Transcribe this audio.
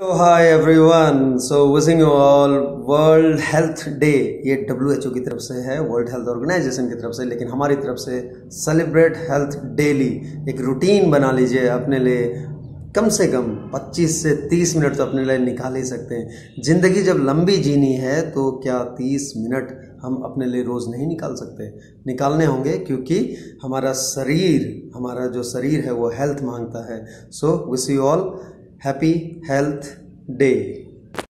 So, hi everyone. So, wishing you all world health day ये WHO की तरफ़ से है वर्ल्ड हेल्थ ऑर्गेनाइजेशन की तरफ़ से, लेकिन हमारी तरफ़ से सेलिब्रेट हेल्थ डेली एक रूटीन बना लीजिए, अपने लिए कम से कम 25 से 30 मिनट तो अपने लिए निकाल ही सकते हैं। ज़िंदगी जब लंबी जीनी है तो क्या 30 मिनट हम अपने लिए रोज़ नहीं निकाल सकते? निकालने होंगे क्योंकि हमारा शरीर, हमारा जो शरीर है, वो हेल्थ माँगता है। So wish you all happy health day